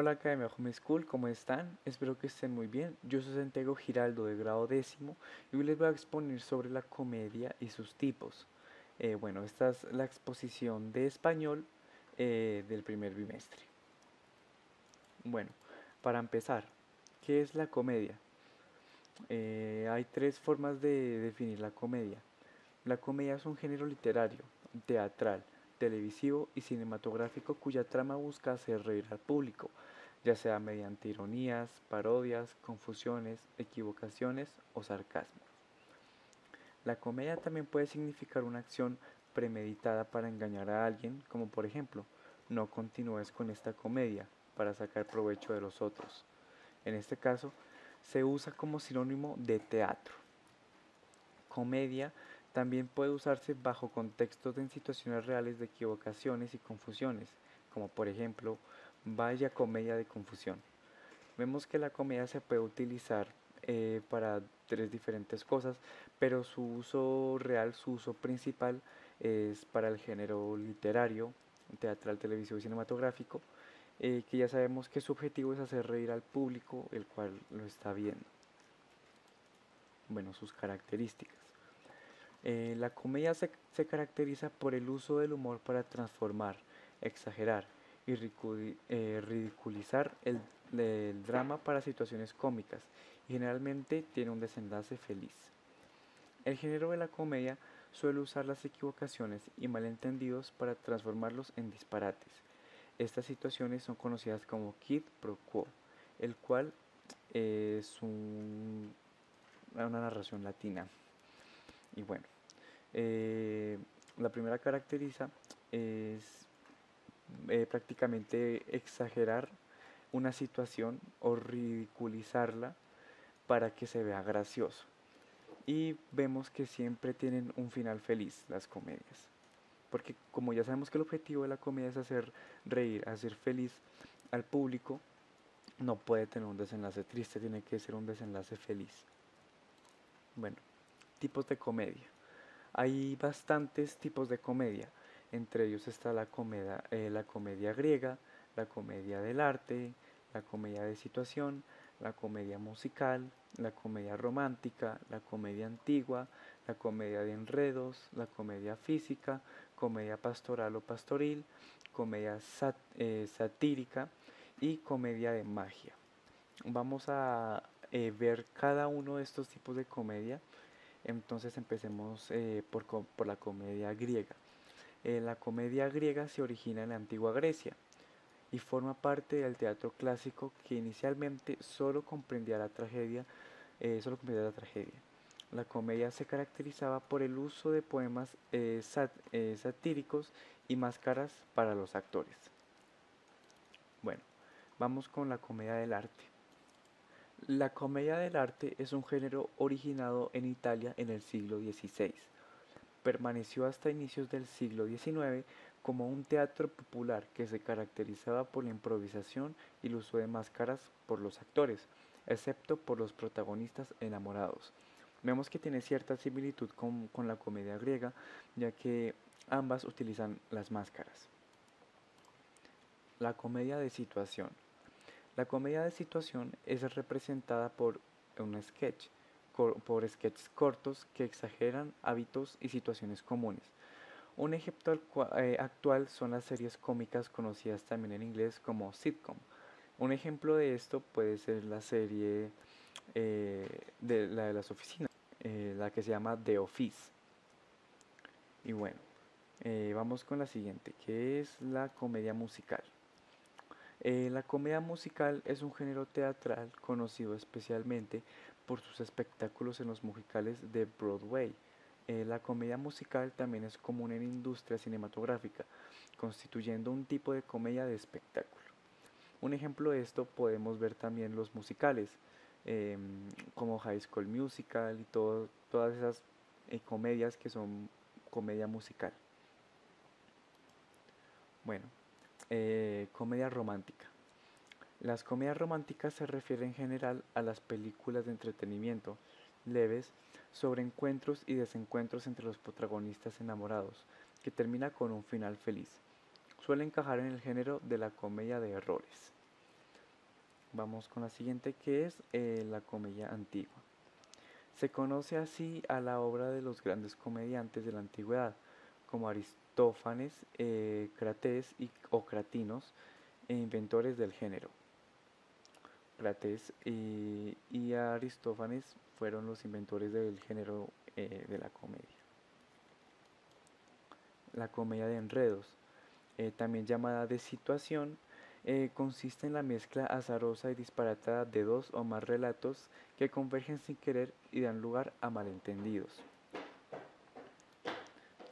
Hola Academia Home School, ¿cómo están? Espero que estén muy bien. Yo soy Santiago Giraldo de grado décimo y hoy les voy a exponer sobre la comedia y sus tipos. Eh, bueno, esta es la exposición de español eh, del primer bimestre. Bueno, para empezar, ¿qué es la comedia? Eh, hay tres formas de definir la comedia. La comedia es un género literario, teatral, televisivo y cinematográfico cuya trama busca hacer reír al público, ya sea mediante ironías, parodias, confusiones, equivocaciones o sarcasmo. La comedia también puede significar una acción premeditada para engañar a alguien, como por ejemplo, no continúes con esta comedia para sacar provecho de los otros. En este caso, se usa como sinónimo de teatro. Comedia también puede usarse bajo contextos en situaciones reales de equivocaciones y confusiones, como por ejemplo, vaya comedia de confusión. Vemos que la comedia se puede utilizar eh, para tres diferentes cosas, pero su uso real, su uso principal es para el género literario, teatral, televisivo y cinematográfico, eh, que ya sabemos que su objetivo es hacer reír al público, el cual lo está viendo. Bueno, sus características. Eh, la comedia se, caracteriza por el uso del humor para transformar, exagerar y eh, ridiculizar el, drama para situaciones cómicas y generalmente tiene un desenlace feliz. El género de la comedia suele usar las equivocaciones y malentendidos para transformarlos en disparates. Estas situaciones son conocidas como kid pro quo, el cual es una narración latina. Y bueno, eh, la primera caracteriza es eh, prácticamente exagerar una situación o ridiculizarla para que se vea gracioso. Y vemos que siempre tienen un final feliz las comedias. Porque como ya sabemos que el objetivo de la comedia es hacer reír, hacer feliz al público, no puede tener un desenlace triste, tiene que ser un desenlace feliz. Bueno, tipos de comedia. Hay bastantes tipos de comedia, entre ellos está la comedia, eh, la comedia griega, la comedia del arte, la comedia de situación, la comedia musical, la comedia romántica, la comedia antigua, la comedia de enredos, la comedia física, comedia pastoral o pastoril, comedia eh, satírica y comedia de magia. Vamos a eh, ver cada uno de estos tipos de comedia entonces empecemos eh, por, la comedia griega. Eh, la comedia griega se origina en la antigua Grecia y forma parte del teatro clásico que inicialmente solo comprendía la tragedia, eh, solo comprendía la tragedia. La comedia se caracterizaba por el uso de poemas satíricos y máscaras para los actores. Bueno, vamos con la comedia del arte. La comedia del arte es un género originado en Italia en el siglo XVI. Permaneció hasta inicios del siglo XIX como un teatro popular que se caracterizaba por la improvisación y el uso de máscaras por los actores, excepto por los protagonistas enamorados. Vemos que tiene cierta similitud con, con la comedia griega, ya que ambas utilizan las máscaras. La comedia de situación. La comedia de situación es representada por un sketch, por sketches cortos que exageran hábitos y situaciones comunes. Un ejemplo eh, actual son las series cómicas conocidas también en inglés como sitcom. Un ejemplo de esto puede ser la serie eh, de la de las oficinas, eh, la que se llama The Office. Y bueno, vamos con la siguiente, que es la comedia musical. Eh, la comedia musical es un género teatral conocido especialmente por sus espectáculos en los musicales de Broadway. Eh, la comedia musical también es común en industria cinematográfica, constituyendo un tipo de comedia de espectáculo. Un ejemplo de esto podemos ver también los musicales, em, como High School Musical y todas esas eh, comedias que son comedia musical. Bueno, eh, comedia romántica. Las comedias románticas se refieren en general a las películas de entretenimiento leves sobre encuentros y desencuentros entre los protagonistas enamorados, que termina con un final feliz. Suele encajar en el género de la comedia de errores. Vamos con la siguiente que es eh, la comedia antigua. Se conoce así a la obra de los grandes comediantes de la antigüedad, como Aristófanes, eh, Crates y, o Cratinos, e inventores del género. Crates y, Aristófanes fueron los inventores del género eh, de la comedia. La comedia de enredos, eh, también llamada de situación, eh, consiste en la mezcla azarosa y disparatada de dos o más relatos que convergen sin querer y dan lugar a malentendidos.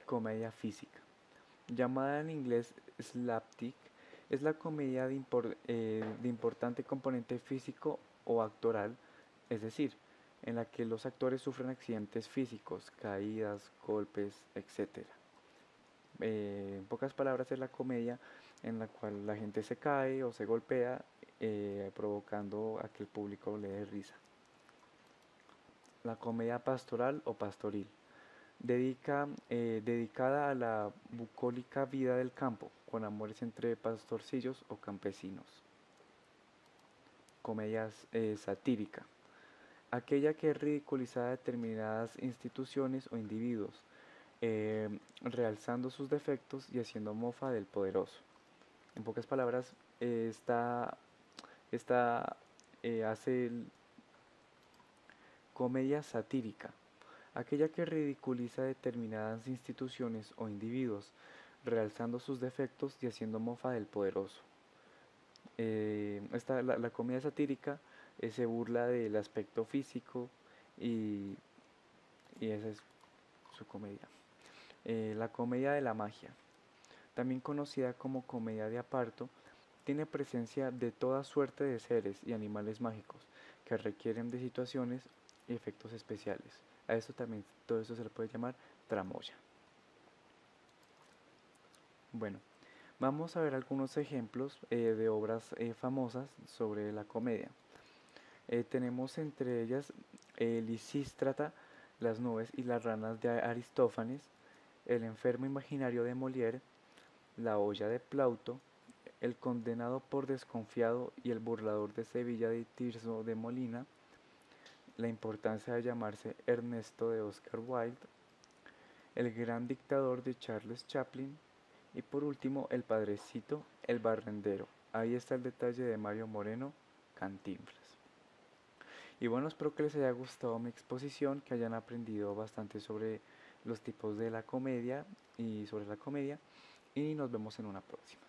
Comedia física. Llamada en inglés slapstick, es la comedia de, eh, de importante componente físico o actoral, es decir, en la que los actores sufren accidentes físicos, caídas, golpes, etc. Eh, en pocas palabras es la comedia en la cual la gente se cae o se golpea eh, provocando a que el público le dé risa. La comedia pastoral o pastoril, dedica, eh, dedicada a la bucólica vida del campo, con amores entre pastorcillos o campesinos. Comedia satírica, aquella que ridiculiza determinadas instituciones o individuos, eh, realzando sus defectos y haciendo mofa del poderoso. En pocas palabras, esta, eh, hace comedia satírica, aquella que ridiculiza determinadas instituciones o individuos, realzando sus defectos y haciendo mofa del poderoso. Eh, esta, la, comedia satírica se burla del aspecto físico y, y esa es su comedia. Eh, la comedia de la magia, también conocida como comedia de aparto, tiene presencia de toda suerte de seres y animales mágicos que requieren de situaciones y efectos especiales. A esto también, todo eso se le puede llamar tramoya. Bueno, vamos a ver algunos ejemplos eh, de obras eh, famosas sobre la comedia. tenemos entre ellas Lisístrata, Las nubes y las ranas de Aristófanes, el enfermo imaginario de Molière, La olla de Plauto, El condenado por desconfiado y el burlador de Sevilla de Tirso de Molina, La importancia de llamarse Ernesto de Oscar Wilde, El gran dictador de Charles Chaplin y por último El padrecito, El barrendero. Ahí está el detalle de Mario Moreno, Cantinflas. Y bueno, espero que les haya gustado mi exposición, que hayan aprendido bastante sobre los tipos de la comedia y sobre la comedia y nos vemos en una próxima.